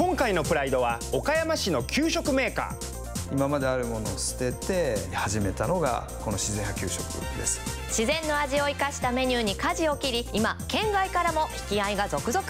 今回のプライドは岡山市の給食メーカー。今まであるものを捨てて始めたのがこの自然派給食です。自然の味を生かしたメニューに舵を切り今県外からも引き合いが続々。